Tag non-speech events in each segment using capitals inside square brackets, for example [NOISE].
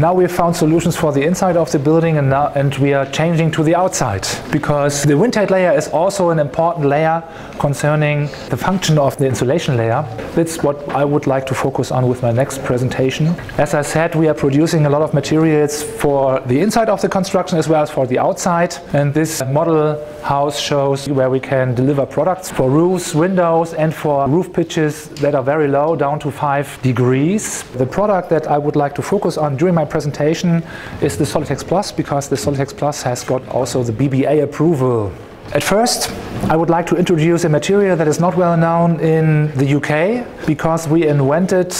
Now we've found solutions for the inside of the building and, now, and we are changing to the outside because the windtight layer is also an important layer concerning the function of the insulation layer. That's what I would like to focus on with my next presentation. As I said, we are producing a lot of materials for the inside of the construction as well as for the outside. And this model house shows where we can deliver products for roofs, windows, and for roof pitches that are very low, down to 5 degrees. The product that I would like to focus on during my presentation is the Solitex Plus because the Solitex Plus has got also the BBA approval. At first, I would like to introduce a material that is not well known in the UK because we invented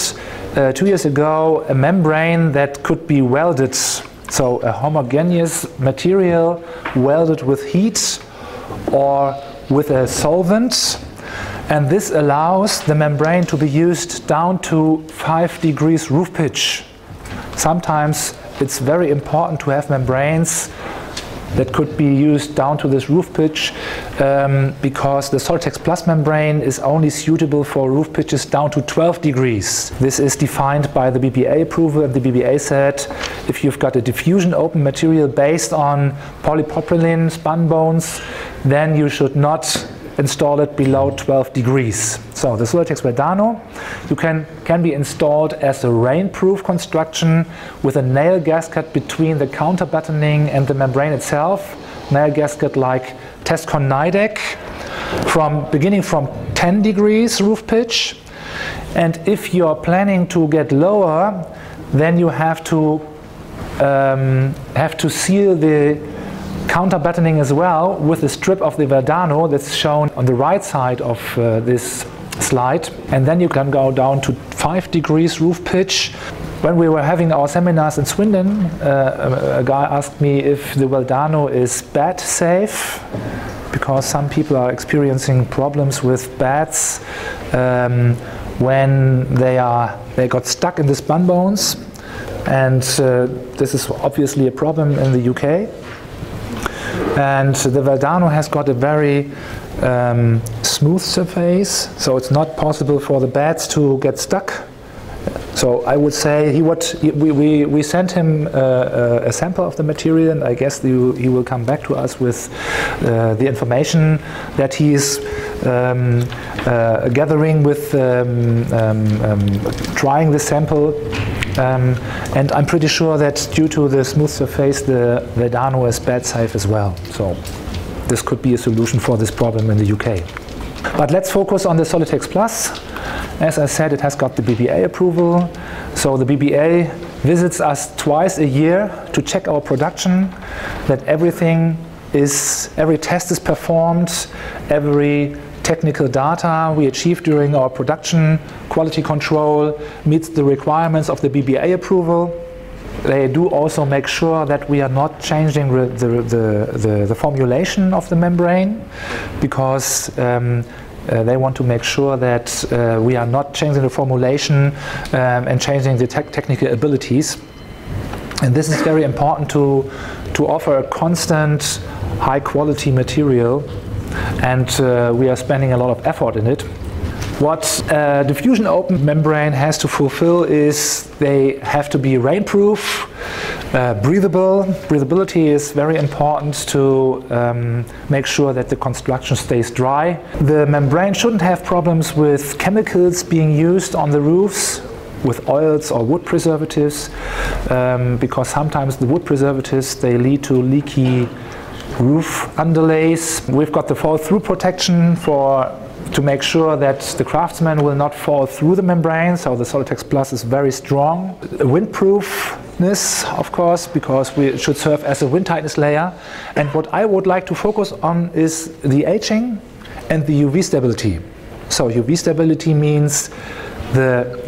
uh, two years ago a membrane that could be welded. So a homogeneous material welded with heat or with a solvent and this allows the membrane to be used down to 5 degrees roof pitch. Sometimes it's very important to have membranes that could be used down to this roof pitch um, because the Solitex Plus membrane is only suitable for roof pitches down to 12 degrees. This is defined by the BBA approval and the BBA said if you've got a diffusion open material based on polypropylene spunbonds then you should not install it below 12 degrees. So the Solitex Weldano you can, can be installed as a rainproof construction with a nail gasket between the counter battening and the membrane itself. Nail gasket like Tescon Naideck from beginning from 10 degrees roof pitch. And if you're planning to get lower, then you have to um, have to seal the counter battening as well with a strip of the Weldano that's shown on the right side of uh, this slide. And then you can go down to 5 degrees roof pitch. When we were having our seminars in Swindon, uh, a guy asked me if the Weldano is bat safe because some people are experiencing problems with bats um, when they are they got stuck in the spunbonds and uh, this is obviously a problem in the UK and the Weldano has got a very um, smooth surface, so it's not possible for the bats to get stuck. So I would say he what we, we, we sent him uh, uh, a sample of the material, and I guess the, he will come back to us with uh, the information that he is um, uh, gathering with um, um, um trying the sample um, and I'm pretty sure that due to the smooth surface, the Weldano is bad safe as well. So this could be a solution for this problem in the UK. But let's focus on the Solitex Plus. As I said, it has got the BBA approval. So the BBA visits us twice a year to check our production, that everything is, every test is performed, every technical data we achieve during our production quality control meets the requirements of the BBA approval. They do also make sure that we are not changing the, the, the, the formulation of the membrane because um, uh, they want to make sure that uh, we are not changing the formulation um, and changing the te technical abilities. And this is very important to, to offer a constant high quality material and uh, we are spending a lot of effort in it. What a diffusion open membrane has to fulfill is they have to be rainproof, uh, breathable. Breathability is very important to um, make sure that the construction stays dry. The membrane shouldn't have problems with chemicals being used on the roofs with oils or wood preservatives um, because sometimes the wood preservatives they lead to leaky roof underlays. We've got the fall through protection for to make sure that the craftsman will not fall through the membrane, so the Solitex Plus is very strong. Windproofness, of course, because we should serve as a wind tightness layer. And what I would like to focus on is the aging and the UV stability. So UV stability means the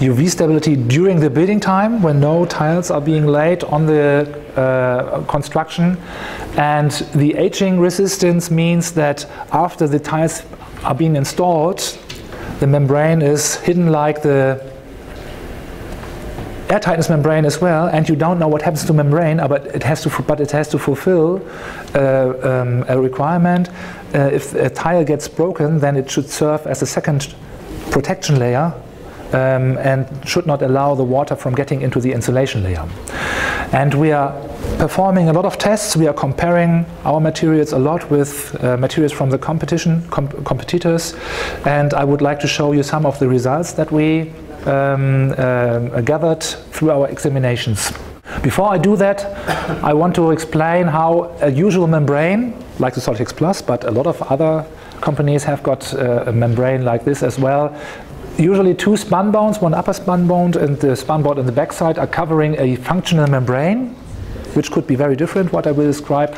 UV stability during the building time when no tiles are being laid on the uh, construction and the aging resistance means that after the tiles are being installed the membrane is hidden like the air tightness membrane as well and you don't know what happens to membrane uh, but it has to but it has to fulfill uh, um, a requirement uh, if a tile gets broken then it should serve as a second protection layer um, and should not allow the water from getting into the insulation layer. And we are performing a lot of tests. We are comparing our materials a lot with uh, materials from the competition, com competitors, and I would like to show you some of the results that we um, uh, gathered through our examinations. Before I do that, I want to explain how a usual membrane, like the Solitex Plus, but a lot of other companies have got uh, a membrane like this as well. Usually two spunbonds, one upper spunbond and the spunbond on the backside are covering a functional membrane which could be very different, what I will describe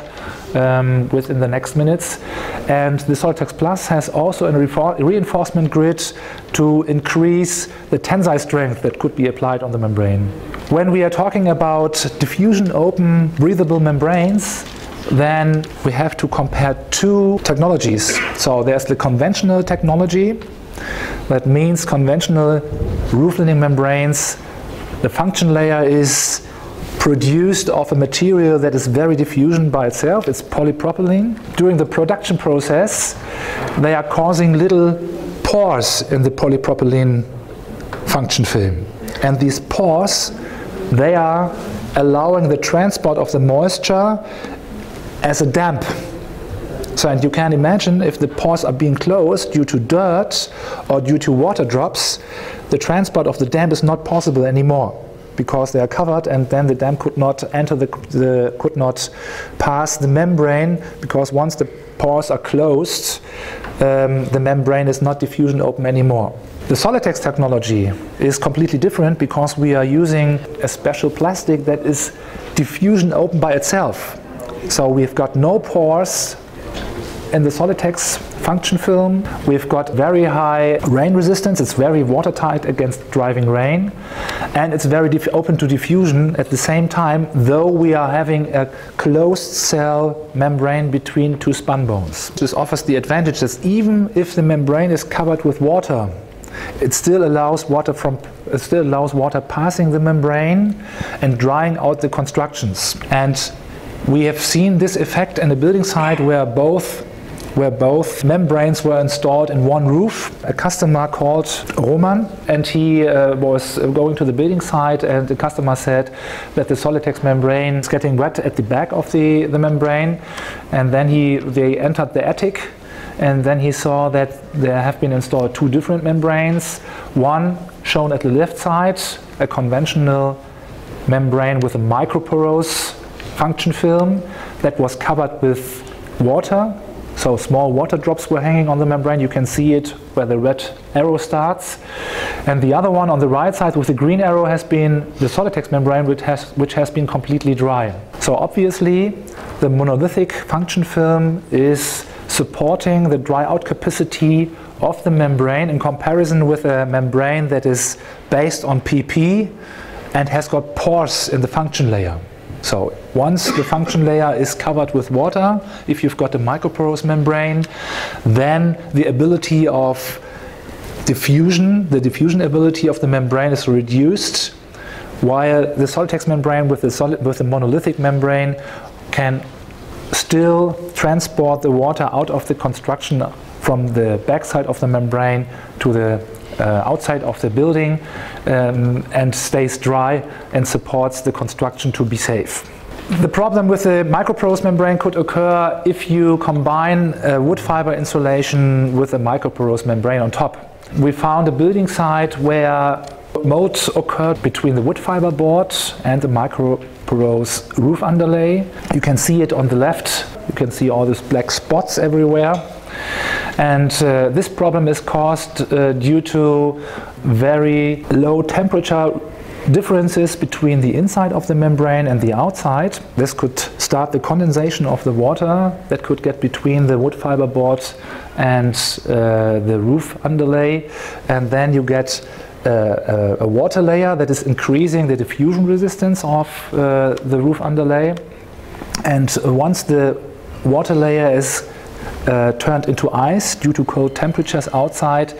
um, within the next minutes. And the Solitex Plus has also a reinforcement grid to increase the tensile strength that could be applied on the membrane. When we are talking about diffusion open breathable membranes, then we have to compare two technologies. So there's the conventional technology, that means conventional roof lining membranes. The function layer is produced of a material that is very diffusion by itself, it's polypropylene. During the production process, they are causing little pores in the polypropylene function film. And these pores, they are allowing the transport of the moisture as a damp. So, and you can imagine if the pores are being closed due to dirt or due to water drops, the transport of the damp is not possible anymore because they are covered and then the dam could not enter the, the could not pass the membrane because once the pores are closed um, the membrane is not diffusion open anymore. The Solitex technology is completely different because we are using a special plastic that is diffusion open by itself. So we've got no pores in the Solitex function film. We've got very high rain resistance. It's very watertight against driving rain. And it's very open to diffusion at the same time, though we are having a closed cell membrane between two spunbonds. This offers the advantage that even if the membrane is covered with water, it still allows water from it still allows water passing the membrane and drying out the constructions. And we have seen this effect in a building site where both where both membranes were installed in one roof. A customer called Roman and he uh, was going to the building site and the customer said that the Solitex membrane is getting wet at the back of the, the membrane and then he they entered the attic and then he saw that there have been installed two different membranes. One shown at the left side, a conventional membrane with a microporous function film that was covered with water so small water drops were hanging on the membrane. You can see it where the red arrow starts. And the other one on the right side with the green arrow has been the Solitex membrane which has, which has been completely dry. So obviously the monolithic function film is supporting the dry out capacity of the membrane in comparison with a membrane that is based on PP and has got pores in the function layer. So once the function layer is covered with water, if you've got a microporous membrane, then the ability of diffusion, the diffusion ability of the membrane is reduced, while the Solitex membrane with the, solid, with the monolithic membrane can still transport the water out of the construction from the backside of the membrane to the outside of the building um, and stays dry and supports the construction to be safe. The problem with the microporous membrane could occur if you combine wood fiber insulation with a microporous membrane on top. We found a building site where modes occurred between the wood fiber board and the microporous roof underlay. You can see it on the left. You can see all these black spots everywhere. And uh, this problem is caused uh, due to very low temperature differences between the inside of the membrane and the outside. This could start the condensation of the water that could get between the wood fiber board and uh, the roof underlay. And then you get uh, a water layer that is increasing the diffusion resistance of uh, the roof underlay. And once the water layer is uh, turned into ice due to cold temperatures outside,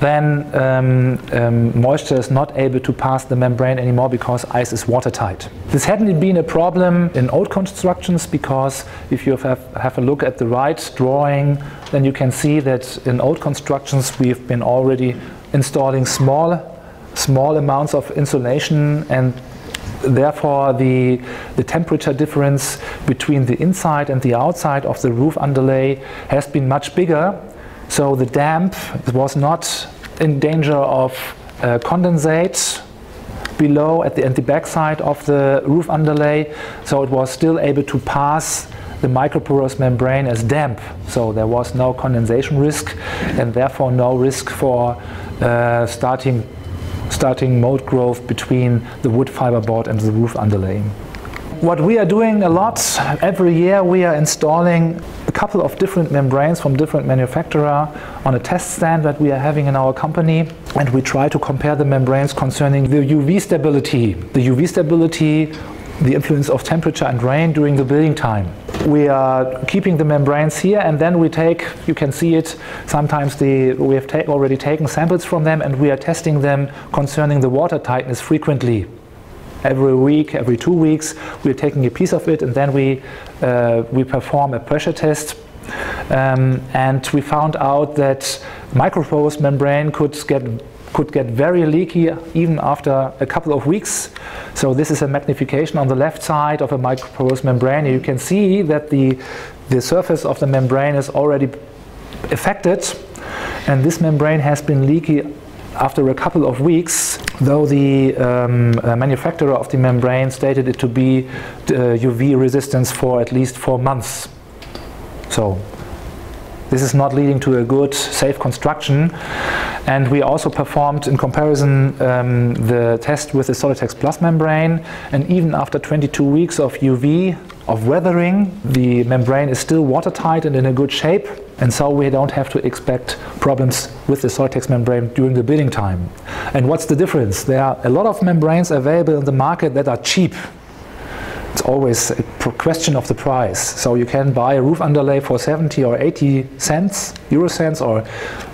then um, um, moisture is not able to pass the membrane anymore because ice is watertight. This hadn't been a problem in old constructions because if you have, have a look at the right drawing, then you can see that in old constructions we've been already installing small small amounts of insulation and therefore the, the temperature difference between the inside and the outside of the roof underlay has been much bigger. So the damp was not in danger of uh, condensate below at the, at the backside of the roof underlay. So it was still able to pass the microporous membrane as damp. So there was no condensation risk and therefore no risk for uh, starting starting mold growth between the wood fiber board and the roof underlay. What we are doing a lot, every year we are installing a couple of different membranes from different manufacturer on a test stand that we are having in our company and we try to compare the membranes concerning the UV stability. The UV stability the influence of temperature and rain during the building time. We are keeping the membranes here and then we take, you can see it, sometimes the, we have ta already taken samples from them and we are testing them concerning the water tightness frequently. Every week, every two weeks, we're taking a piece of it and then we, uh, we perform a pressure test um, and we found out that microporous membrane could get could get very leaky even after a couple of weeks. So this is a magnification on the left side of a microporous membrane. You can see that the, the surface of the membrane is already affected and this membrane has been leaky after a couple of weeks, though the um, uh, manufacturer of the membrane stated it to be uh, UV resistance for at least four months. So this is not leading to a good, safe construction. And we also performed, in comparison, um, the test with the Solitex Plus membrane. And even after 22 weeks of UV, of weathering, the membrane is still watertight and in a good shape. And so we don't have to expect problems with the Solitex membrane during the building time. And what's the difference? There are a lot of membranes available in the market that are cheap it's always a question of the price. So you can buy a roof underlay for 70 or 80 cents, euro cents, or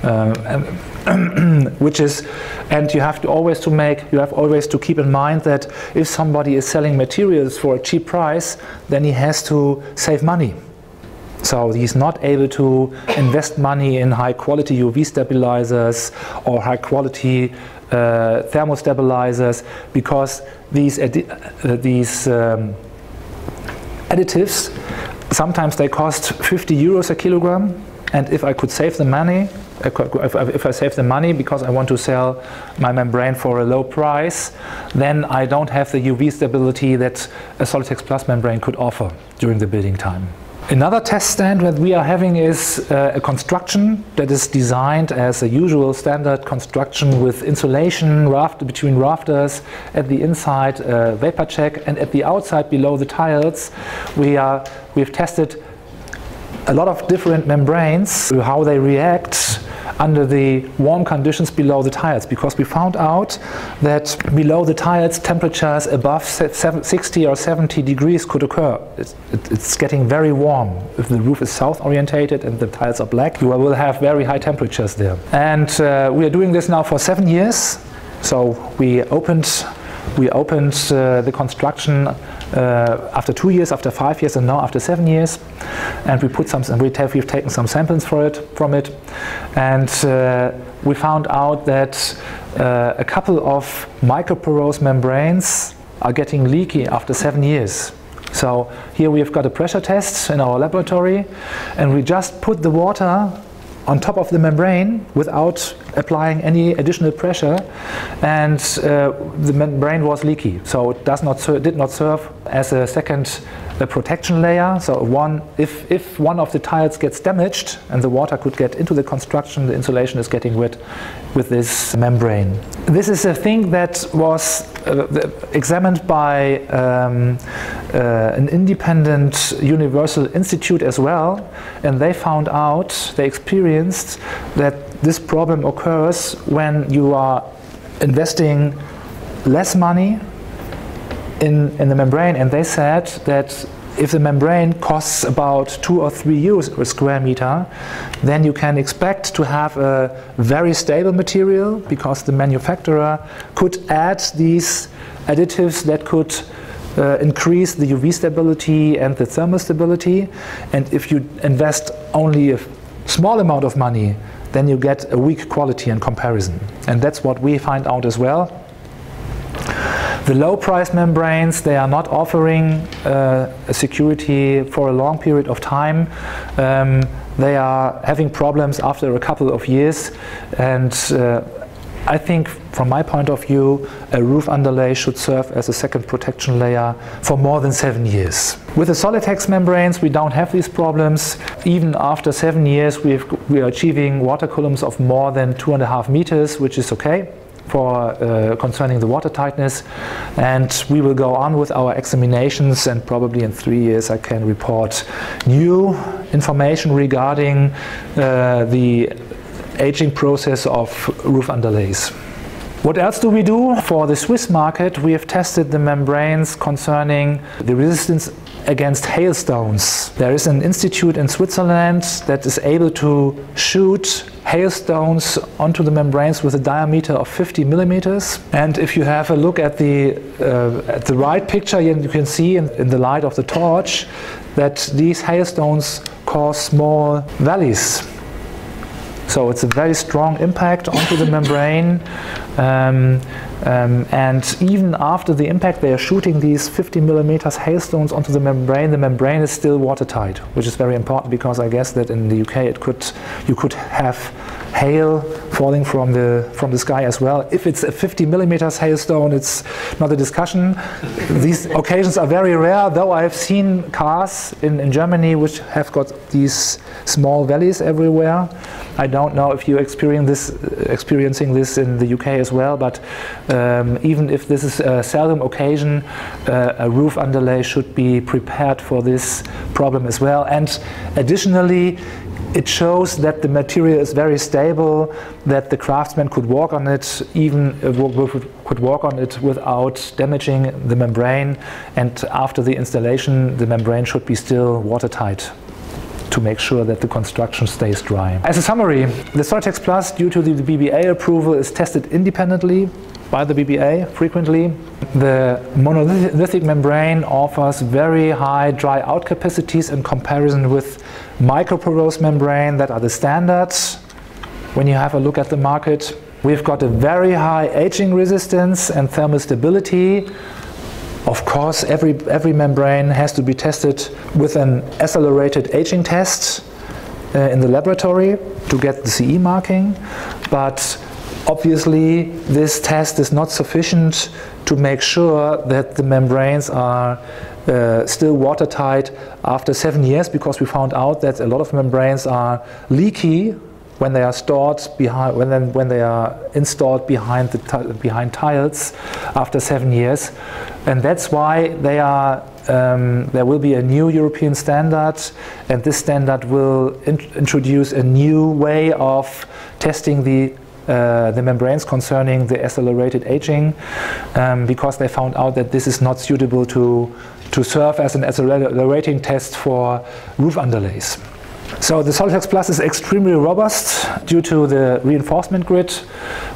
uh, [CLEARS THROAT] which is, and you have to always to make, you have always to keep in mind that if somebody is selling materials for a cheap price, then he has to save money. So he's not able to invest money in high quality UV stabilizers or high quality uh, thermostabilizers because these, uh, these um, additives, sometimes they cost 50 euros a kilogram. And if I could save the money, if I save the money because I want to sell my membrane for a low price, then I don't have the UV stability that a Solitex Plus membrane could offer during the building time. Another test stand that we are having is uh, a construction that is designed as a usual standard construction with insulation raft between rafters. At the inside uh, vapor check and at the outside below the tiles we are we've tested a lot of different membranes how they react under the warm conditions below the tiles because we found out that below the tiles temperatures above 60 or 70 degrees could occur. It's, it's getting very warm. If the roof is south orientated and the tiles are black, you will have very high temperatures there. And uh, we are doing this now for seven years. So we opened we opened uh, the construction uh, after two years, after five years, and now after seven years. And we put some, we have, we've taken some samples for it, from it. And uh, we found out that uh, a couple of microporous membranes are getting leaky after seven years. So here we've got a pressure test in our laboratory, and we just put the water on top of the membrane without applying any additional pressure and uh, the membrane was leaky. So it does not did not serve as a second a protection layer. So one, if, if one of the tiles gets damaged and the water could get into the construction, the insulation is getting wet with this membrane. This is a thing that was uh, examined by um, uh, an independent universal institute as well, and they found out, they experienced that this problem occurs when you are investing less money in, in the membrane and they said that if the membrane costs about two or three euros per square meter, then you can expect to have a very stable material because the manufacturer could add these additives that could uh, increase the UV stability and the thermal stability. And if you invest only a small amount of money, then you get a weak quality in comparison. And that's what we find out as well. The low price membranes, they are not offering uh, security for a long period of time. Um, they are having problems after a couple of years and uh, I think from my point of view, a roof underlay should serve as a second protection layer for more than seven years. With the Solitex membranes, we don't have these problems. Even after seven years, we are achieving water columns of more than two and a half meters, which is okay for uh, concerning the water tightness and we will go on with our examinations and probably in three years I can report new information regarding uh, the aging process of roof underlays. What else do we do? For the Swiss market, we have tested the membranes concerning the resistance against hailstones. There is an institute in Switzerland that is able to shoot hailstones onto the membranes with a diameter of 50 millimeters. And if you have a look at the, uh, at the right picture, you can see in, in the light of the torch that these hailstones cause small valleys so it's a very strong impact onto the membrane. Um, um, and even after the impact, they are shooting these 50 millimeters hailstones onto the membrane. The membrane is still watertight, which is very important because I guess that in the UK it could you could have hail falling from the from the sky as well. If it's a 50 millimeters hailstone, it's not a discussion. these [LAUGHS] occasions are very rare, though I have seen cars in, in Germany which have got these small valleys everywhere. I don't know if you're this, experiencing this in the UK as well, but um, even if this is a seldom occasion, uh, a roof underlay should be prepared for this problem as well. And additionally, it shows that the material is very stable, that the craftsman could walk on it, even uh, could walk on it without damaging the membrane. And after the installation, the membrane should be still watertight to make sure that the construction stays dry. As a summary, the Solitex Plus, due to the BBA approval, is tested independently by the BBA frequently. The monolithic membrane offers very high dry out capacities in comparison with microporous membrane that are the standards when you have a look at the market. We've got a very high aging resistance and thermal stability of course, every, every membrane has to be tested with an accelerated aging test uh, in the laboratory to get the CE marking, but obviously this test is not sufficient to make sure that the membranes are uh, still watertight after seven years because we found out that a lot of membranes are leaky when they are stored behind when, then, when they are installed behind the behind tiles after seven years. And that's why they are um, there will be a new European standard and this standard will in introduce a new way of testing the uh, the membranes concerning the accelerated aging um, because they found out that this is not suitable to, to serve as an accelerating test for roof underlays. So the Solitex Plus is extremely robust due to the reinforcement grid.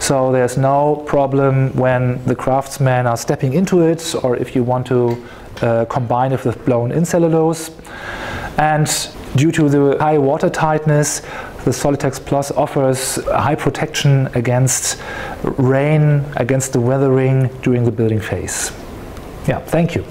So there's no problem when the craftsmen are stepping into it or if you want to uh, combine it with blown-in cellulose. And due to the high water tightness, the Solitex Plus offers high protection against rain, against the weathering during the building phase. Yeah, thank you.